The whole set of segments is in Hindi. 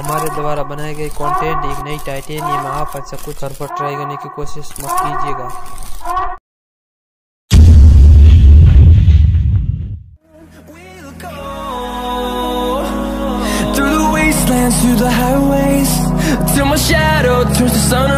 हमारे द्वारा बनाए गए कंटेंट एक नई टाइटेनियम आप अच्छा कुछ हर पर ट्राई करने की कोशिश मत कीजिएगा। Through the highways, Till my shadow turns to sun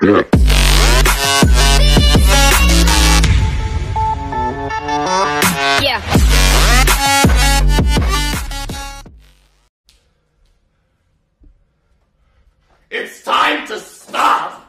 Yeah. It's time to stop!